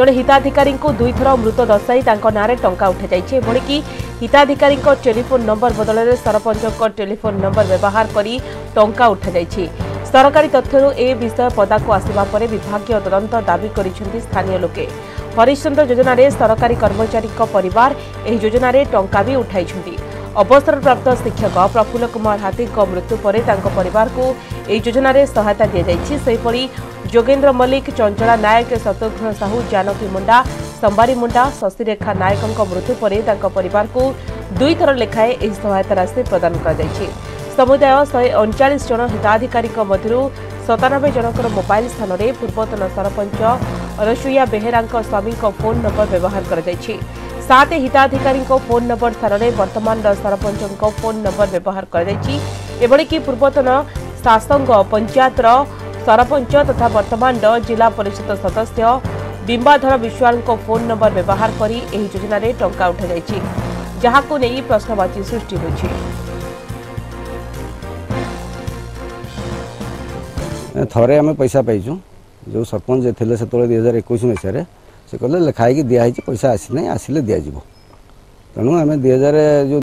ଜଣେ ହିତାଧିକାରୀଙ୍କୁ ଦୁଇଥର ମୃତ ଦର୍ଶାଇ ତାଙ୍କ ନାଁରେ ଟଙ୍କା ଉଠାଯାଇଛି ଏଭଳିକି ହିତାଧିକାରୀଙ୍କ ଟେଲିଫୋନ୍ ନମ୍ବର ବଦଳରେ ସରପଞ୍ଚଙ୍କ ଟେଲିଫୋନ୍ ନମ୍ବର ବ୍ୟବହାର କରି ଟଙ୍କା ଉଠାଯାଇଛି ସରକାରୀ ତଥ୍ୟରୁ ଏ ବିଷୟ ପଦାକୁ ଆସିବା ପରେ ବିଭାଗୀୟ ତଦନ୍ତ ଦାବି କରିଛନ୍ତି ସ୍ଥାନୀୟ ଲୋକେ ହରିଶ୍ଚନ୍ଦ୍ର ଯୋଜନାରେ ସରକାରୀ କର୍ମଚାରୀଙ୍କ ପରିବାର ଏହି ଯୋଜନାରେ ଟଙ୍କା ବି ଉଠାଇଛନ୍ତି ଅବସରପ୍ରାପ୍ତ ଶିକ୍ଷକ ପ୍ରଫୁଲ୍ଲ କୁମାର ହାତୀଙ୍କ ମୃତ୍ୟୁ ପରେ ତାଙ୍କ ପରିବାରକୁ ଏହି ଯୋଜନାରେ ସହାୟତା ଦିଆଯାଇଛି ସେହିଭଳି जगेन्द्र मल्लिक चञ्चला नायक शत्रुघन साहू जानकी मुंडा सम्बारी मुण्डा शशीरेखा नायक मृत्यु परिका दुई थर लेखाए सहायता राशि प्रदान गरिुदाय शे अणचास जन हिताधिक सतानब्बे जनको मोबाइ स्थानले पूर्वतन सरपंच रसैया बेहेराको स्वामी फोन नंबर व्यवहार सात हिताधिक फोन नम्बर स्थानले बर्तमान र फोन नंबर व्यवहार एभिकि पूर्वतन शासङ पंचायत र सरपंच तथा बर्तमान जिला परिषद सदस्य बिंबाधर विश्वाल फोन नंबर व्यवहार कर यह योजन टा उठाई जहाक नहीं प्रश्नवाची सृष्टि थे आम पैसा पाइ जो सरपंच थे दुई हजार एक मसीह से कहले लिखाई दिया पैसा आसी ना आसे तेणु आम दुई जो